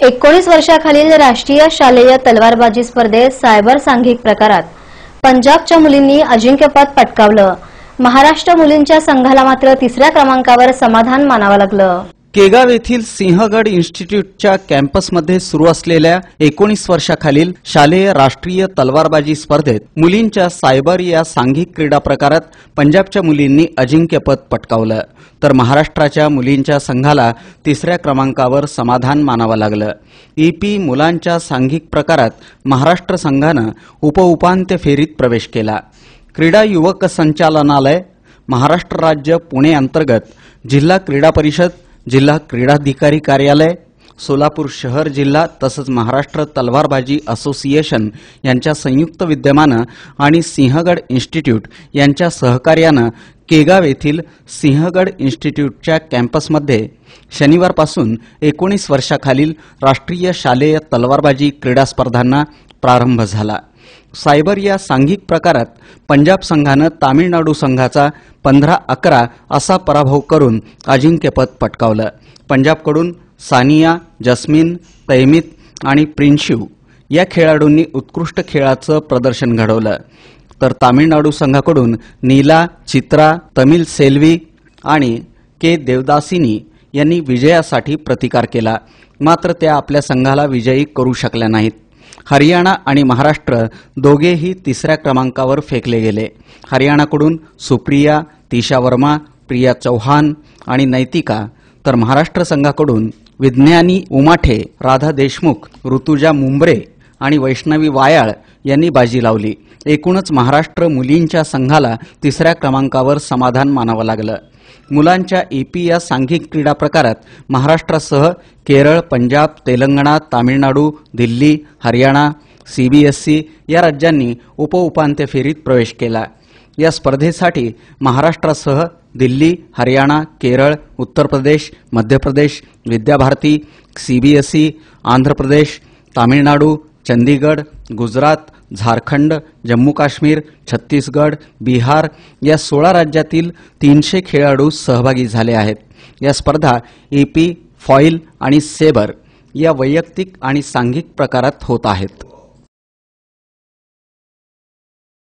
एकोणीस वर्षाखालील राष्ट्रीय शालेय तलवारबाजी स्पर्धेत सायबर सांघिक प्रकारात पंजाबच्या मुलींनी अजिंक्यपद पटकावलं. महाराष्ट्र मुलींच्या संघाला मात्र तिसऱ्या क्रमांकावर समाधान मानावं लागलं. केगाव येथील सिंहगड इन्स्टिट्यूटच्या कॅम्पसमध्ये सुरू असलेल्या एकोणीस वर्षाखालील शालेय राष्ट्रीय तलवारबाजी स्पर्धेत मुलींच्या सायबर या सांघिक क्रीडा प्रकारात पंजाबच्या मुलींनी अजिंक्यपद पटकावलं. तर महाराष्ट्राच्या मुलींच्या संघाला तिसऱ्या क्रमांकावर समाधान मानावं लागलं. ईपी मुलांच्या सांघिक प्रकारात महाराष्ट्र संघानं उपउपांत्य फेरीत प्रवेश केला. क्रीडा युवक संचालनालय महाराष्ट्र राज्य पुणे अंतर्गत जिल्हा क्रीडा परिषद जिल्हा क्रीडाधिकारी कार्यालय सोलापूर शहर जिल्हा तसंच महाराष्ट्र तलवारबाजी असोसिएशन यांच्या संयुक्त विद्यमानं आणि सिंहगड इन्स्टिट्यूट यांच्या सहकार्यानं केगाव येथील सिंहगड इन्स्टिट्यूटच्या कॅम्पसमध्ये शनिवारपासून एकोणीस वर्षाखालील राष्ट्रीय शालेय तलवारबाजी क्रीडा स्पर्धांना प्रारंभ झाला. सायबर या सांघिक प्रकारात पंजाब संघानं तामिळनाडू संघाचा पंधरा अकरा असा पराभव करून अजिंक्यपद पटकावलं. पंजाबकडून सानिया जस्मिन तैमित आणि प्रिन्शिव या खेळाडूंनी उत्कृष्ट खेळाचं प्रदर्शन घडवलं. तर तामिळनाडू संघाकडून नीला चित्रा तमिल सेल्वी आणि के देवदासिनी यांनी विजयासाठी प्रतिकार केला. मात्र त्या आपल्या संघाला विजयी करू शकल्या नाहीत. हरियाणा आणि महाराष्ट्र दोघेही तिसऱ्या क्रमांकावर फेकले गेले. हरियाणाकडून सुप्रिया तिशा वर्मा प्रिया चौहान आणि नैतिका तर महाराष्ट्र संघाकडून विज्ञानी उमाठे राधा देशमुख ऋतुजा मुंबरे आणि वैष्णवी वायाळ यांनी बाजी लावली. एकूणच महाराष्ट्र मुलींच्या संघाला तिसऱ्या क्रमांकावर समाधान मानावं लागलं. मुलांच्या एपी या सांघिक क्रीडा प्रकारात महाराष्ट्रासह केरळ पंजाब तेलंगणा तामिळनाडू दिल्ली हरियाणा सीबीएसई या राज्यांनी उपउपांत्य फेरीत प्रवेश केला. या स्पर्धेसाठी महाराष्ट्रासह दिल्ली हरियाणा केरळ उत्तर प्रदेश मध्य प्रदेश विद्याभारती सीबीएसई आंध्र प्रदेश तामिळनाडू चंदीगड गुजरात झारखंड जम्मू काश्मीर छत्तीसगड बिहार या सोळा राज्यातील तीनशे खेळाडू सहभागी झाले आहेत. या स्पर्धा ईपी फॉईल आणि सेबर या वैयक्तिक आणि सांघिक प्रकारात होत आहेत.